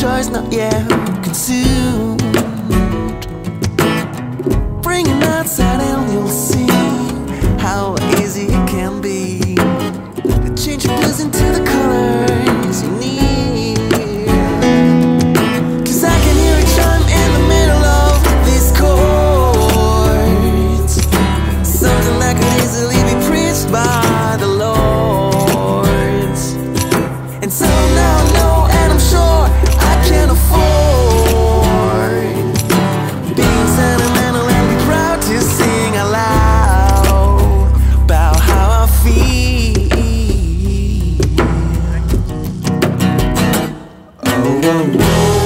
joy's not yet consumed Bring it outside and you'll see How easy it can be To change of losing. into whoa, whoa, whoa.